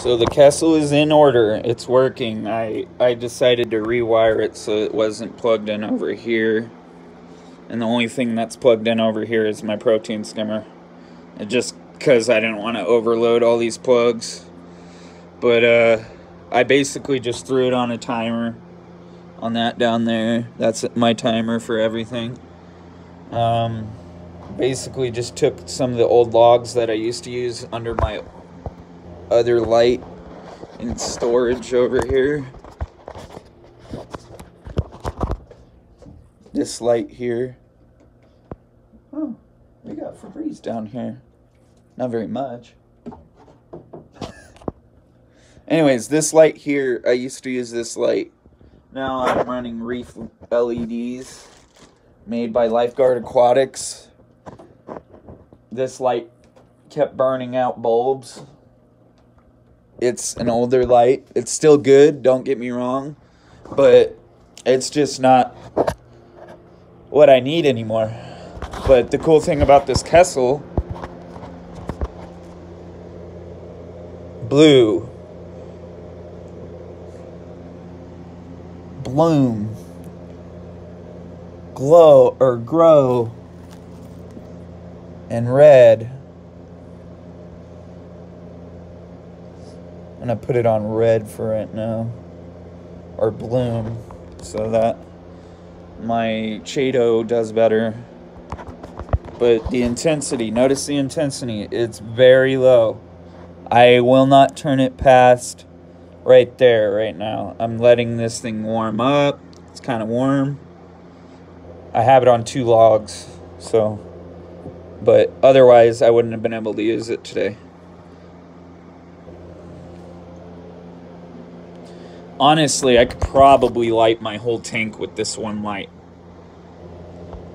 So the Kessil is in order. It's working. I, I decided to rewire it so it wasn't plugged in over here. And the only thing that's plugged in over here is my protein skimmer. And just because I didn't want to overload all these plugs. But uh, I basically just threw it on a timer on that down there. That's my timer for everything. Um, basically just took some of the old logs that I used to use under my other light in storage over here. This light here. Oh, we got Febreze down here. Not very much. Anyways, this light here, I used to use this light. Now I'm running Reef LEDs made by Lifegard Aquatics. This light kept burning out bulbs. It's an older light. It's still good, don't get me wrong, but it's just not what I need anymore. But the cool thing about this Kessil blue bloom, glow or grow, and red. Gonna put it on red for it now, or bloom, so that my Chaeto does better. But the intensity, notice the intensity, it's very low. I will not turn it past right there right now. I'm letting this thing warm up. It's kind of warm. I have it on two logs, so but otherwise I wouldn't have been able to use it today. Honestly, I could probably light my whole tank with this one light.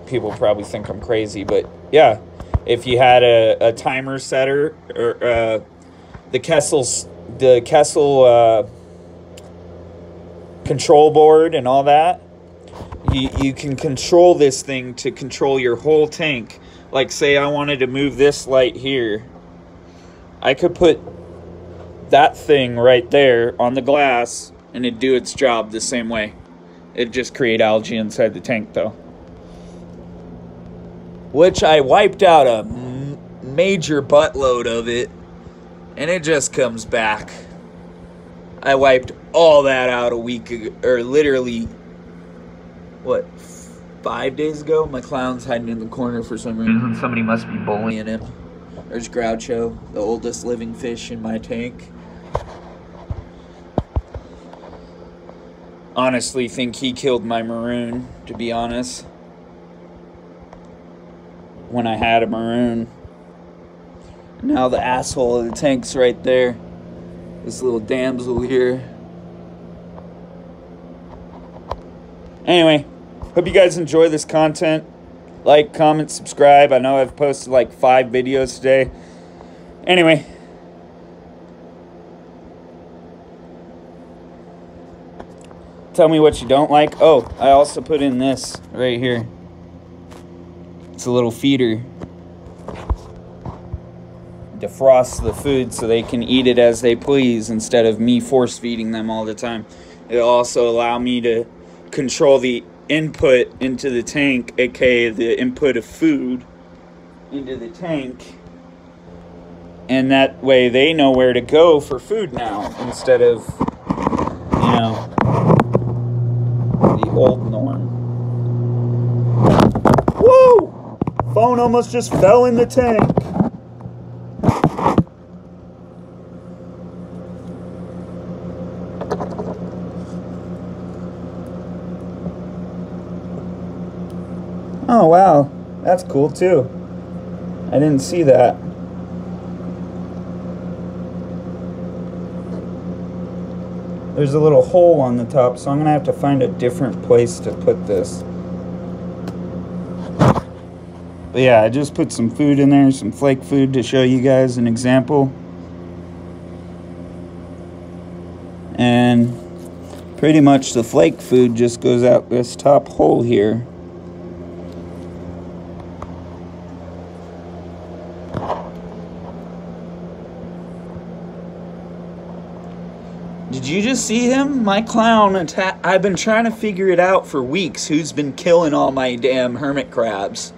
People probably think I'm crazy, but yeah, if you had a, a timer setter or uh, the Kessil's the Kessil uh, control board and all that, you, you can control this thing to control your whole tank. Like, say I wanted to move this light here, I could put that thing right there on the glass and it'd do its job the same way. It'd just create algae inside the tank, though. Which I wiped out a major buttload of it and it just comes back. I wiped all that out a week ago, or literally, what, five days ago? My clown's hiding in the corner for some reason. Somebody must be bullying him. There's Groucho, the oldest living fish in my tank. Honestly, think he killed my maroon, to be honest. When I had a maroon. Now the asshole of the tank's right there. This little damsel here. Anyway, hope you guys enjoy this content. Like, comment, subscribe. I know I've posted like five videos today. Anyway. Tell me what you don't like. Oh, I also put in this right here. It's a little feeder defrost the food so they can eat it as they please instead of me force feeding them all the time. It'll also allow me to control the input into the tank, aka the input of food into the tank. And that way they know where to go for food now instead of, you know, the old norm. Woo! Phone almost just fell in the tank. Oh, wow. That's cool, too. I didn't see that. There's a little hole on the top, so I'm going to have to find a different place to put this. But yeah, I just put some food in there, some flake food to show you guys an example. And pretty much the flake food just goes out this top hole here. Did you just see him? My clown attack. I've been trying to figure it out for weeks who's been killing all my damn hermit crabs.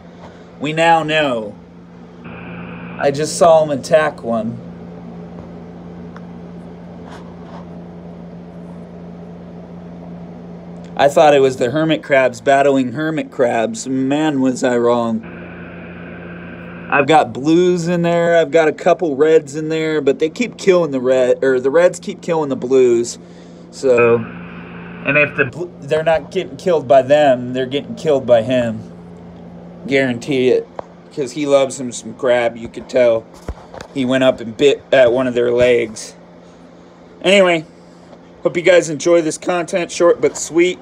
We now know. I just saw him attack one. I thought it was the hermit crabs battling hermit crabs. Man, was I wrong. I've got blues in there. I've got a couple reds in there, but they keep killing the red, or the reds keep killing the blues. So, and if the they're not getting killed by them, they're getting killed by him. Guarantee it, because he loves him some crab. You could tell. He went up and bit at one of their legs. Anyway, hope you guys enjoy this content, short but sweet.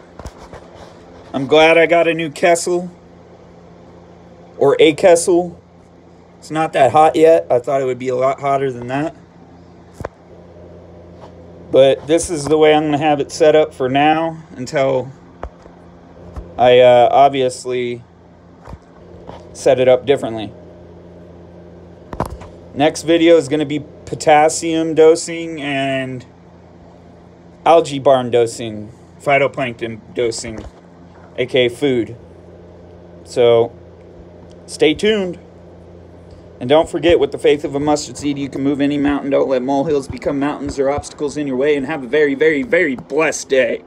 I'm glad I got a new Kessil or a Kessil. It's not that hot yet. I thought it would be a lot hotter than that. But this is the way I'm going to have it set up for now until I uh, obviously set it up differently. Next video is going to be potassium dosing and AlgaeBarn dosing, phytoplankton dosing aka food. So stay tuned. And don't forget, with the faith of a mustard seed, you can move any mountain. Don't let molehills become mountains or obstacles in your way. And have a very, very, very blessed day.